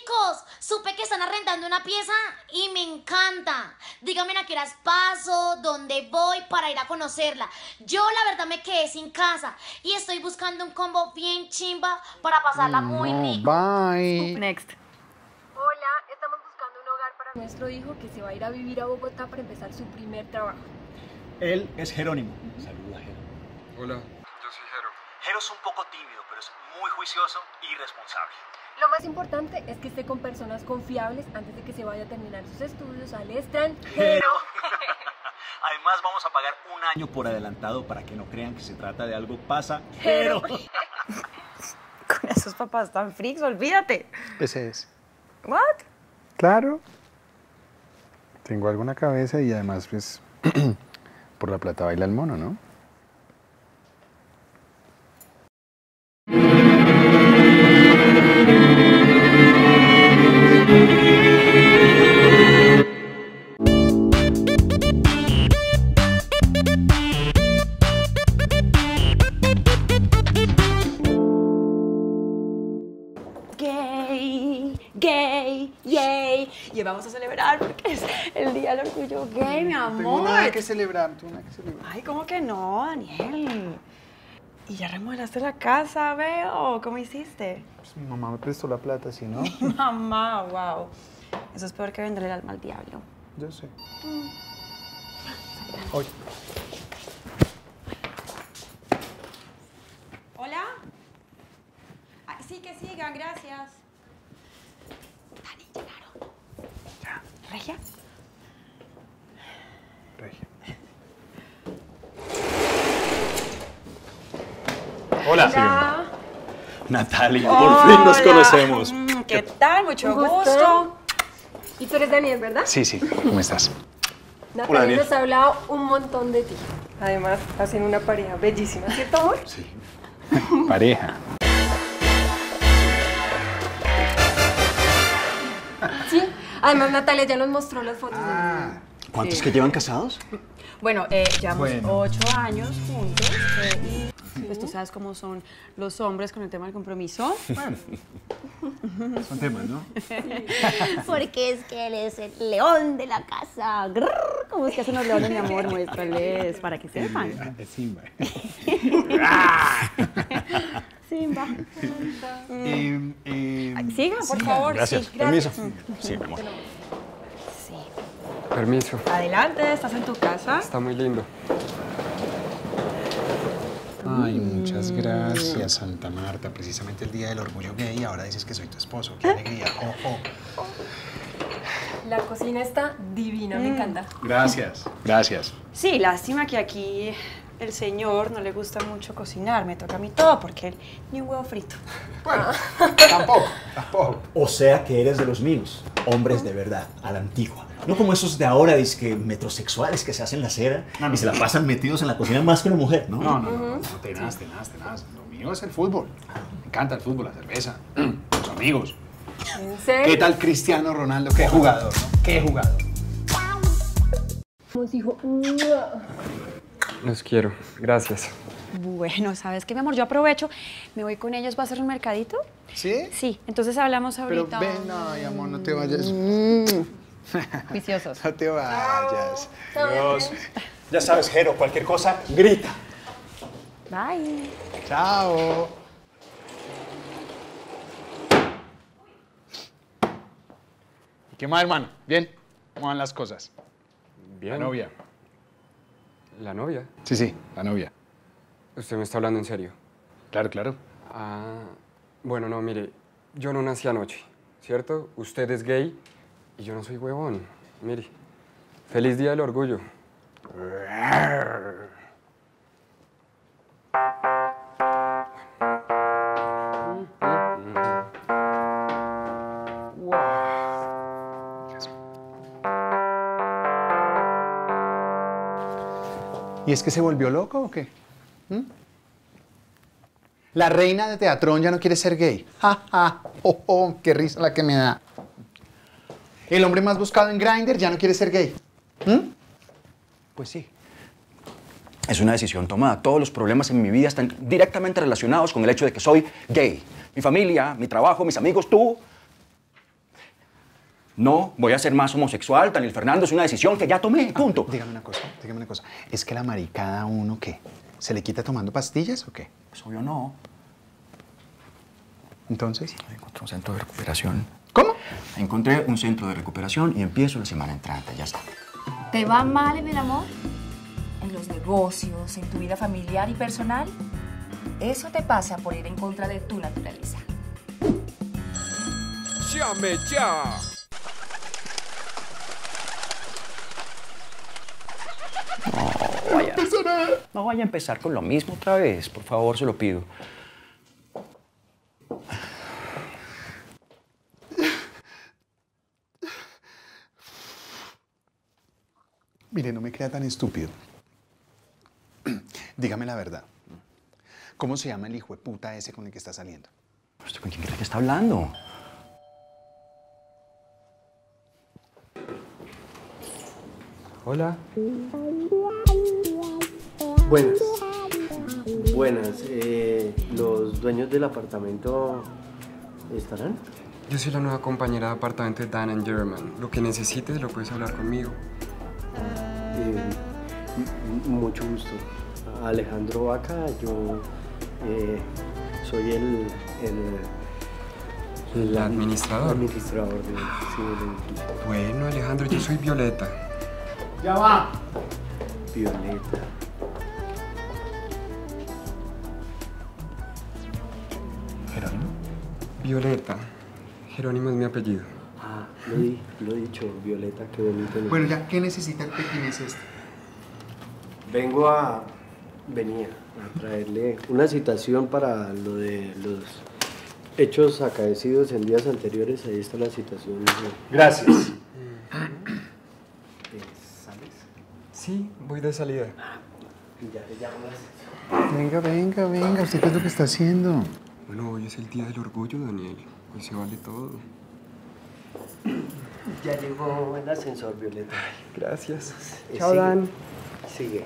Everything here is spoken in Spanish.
chicos, supe que están arrendando una pieza y me encanta. Díganme a qué horas paso, dónde voy para ir a conocerla. Yo la verdad me quedé sin casa y estoy buscando un combo bien chimba para pasarla muy No, rico. bye. Next. Hola, estamos buscando un hogar para nuestro hijo que se va a ir a vivir a Bogotá para empezar su primer trabajo. Él es Jerónimo. Saluda, Jero. Hola, yo soy Jero. Jero es un poco tímido, pero es muy juicioso y responsable. Lo más importante es que esté con personas confiables antes de que se vaya a terminar sus estudios al extranjero. Además, vamos a pagar un año por adelantado para que no crean que se trata de algo pasajero. Con esos papás tan freaks, olvídate. Ese es. What? Claro. Tengo alguna cabeza y además, pues, por la plata baila el mono, ¿no? Gay, gay, yay. Y vamos a celebrar porque es el Día del Orgullo Gay, mi amor. celebrar, tengo nada que celebrar. Ay, ¿cómo que no, Daniel? ¿Y ya remodelaste la casa, veo? ¿Cómo hiciste? Pues mi mamá me prestó la plata, si no, Mamá, wow. Eso es peor que venderle el alma al diablo. yo sé. Oye, ¿Hola? Ay, sí, que sigan, gracias. Dani, llegaron. ya, ¿Regia? Regia. Hola. Natalia, por fin nos Hola. conocemos. Mm, ¿Qué tal? Mucho gusto. gusto. Y tú eres Daniel, ¿verdad? Sí, sí, ¿cómo estás? Natalia Daniel. nos ha hablado un montón de ti. Además, hacen una pareja bellísima, ¿cierto, amor? Sí. Pareja. Además, Natalia ya nos mostró las fotos ¿Cuántos que llevan casados? Bueno, eh, llevamos Bueno. ocho años juntos eh, y pues tú sabes cómo son los hombres con el tema del compromiso. Bueno, son temas, ¿no? Porque es que él es el león de la casa. Grrr. ¿Cómo es que hacen los leones, mi amor? Muéstrales para que sepan. Simba. Simba. Eh, Sigan, por favor. Gracias. Sí, Permiso. Sí, mi amor. Sí. Permiso. Adelante, estás en tu casa. Está muy lindo. Ay, muchas gracias, Santa Marta. Precisamente el Día del Orgullo Gay. Ahora dices que soy tu esposo. Qué alegría. Oh, oh. La cocina está divina, me encanta. Gracias. Gracias. Sí, lástima que aquí el señor no le gusta mucho cocinar. Me toca a mí todo porque él ni un huevo frito. Bueno, tampoco, tampoco. O sea que eres de los míos, hombres de verdad, a la antigua. No como esos de ahora, que metrosexuales que se hacen la cera y se la pasan metidos en la cocina más que una mujer, ¿no? No, no, no, no, tenaz, tenaz, tenaz. Lo mío es el fútbol. Me encanta el fútbol, la cerveza, los amigos. ¿En serio? ¿Qué tal Cristiano Ronaldo? Qué jugador, ¿no? Qué jugador. Nos dijo, Los quiero. Gracias. Bueno, ¿sabes qué, mi amor? Yo aprovecho, me voy con ellos, ¿va a hacer un mercadito? ¿Sí? Sí, entonces hablamos Pero ahorita. ven, ay, amor, no te vayas. Viciosos. No te vayas. Dios. Ya sabes, Jero, cualquier cosa, grita. Bye. Chao. ¿Y qué más, hermano? ¿Bien? ¿Cómo van las cosas? Bien. La novia. ¿La novia? Sí, sí, la novia. Usted me está hablando en serio. Claro, claro. Ah, bueno, no, mire, yo no nací anoche, ¿cierto? Usted es gay y yo no soy huevón. Mire, feliz día del orgullo. ¿Y es que se volvió loco o qué? ¿Mm? La reina de Teatrón ya no quiere ser gay. Ja, ja, oh, oh, qué risa la que me da. El hombre más buscado en Grindr ya no quiere ser gay. ¿Mm? Pues sí. Es una decisión tomada. Todos los problemas en mi vida están directamente relacionados con el hecho de que soy gay. Mi familia, mi trabajo, mis amigos, tú. No, voy a ser más homosexual, Daniel Fernando, es una decisión que ya tomé, punto. Dígame una cosa, dígame una cosa. ¿Es que la maricada a uno qué? ¿Se le quita tomando pastillas o qué? Pues obvio no. Entonces. Encontré un centro de recuperación. ¿Cómo? Encontré un centro de recuperación y empiezo la semana entrante, ya está. ¿Te va mal en el amor? ¿En los negocios? ¿En tu vida familiar y personal? Eso te pasa por ir en contra de tu naturaleza. ¡Llame ya! No vaya, no vaya a empezar con lo mismo otra vez, por favor, se lo pido. Mire, no me crea tan estúpido. Dígame la verdad. ¿Cómo se llama el hijo de puta ese con el que está saliendo? ¿Usted con quién cree que está hablando? Hola. Buenas. Buenas. Eh, ¿Los dueños del apartamento estarán? Yo soy la nueva compañera de apartamento de Dan and German. Lo que necesites lo puedes hablar conmigo. Eh, mucho gusto. Alejandro Vaca, yo eh, soy el, el, El administrador. administrador de, sí, del edificio. Bueno, Alejandro, yo soy Violeta. Ya va. Violeta. Violeta. Jerónimo es mi apellido. Ah, lo, di, lo he dicho, Violeta, qué bonito. nombre. Bueno, ya, ¿qué necesita el pequinés este? Vengo a. Venía a traerle una citación para lo de los hechos acaecidos en días anteriores. Ahí está la citación. Gracias. ¿Sabes? Sí, voy de salida. Ya te llamas. Venga, venga, venga. ¿Usted qué es lo que está haciendo? Bueno, hoy es el día del orgullo, Daniel. Hoy se vale todo. Ya llegó el ascensor, Violeta. Gracias. Chao, sigue. Dan. Sigue.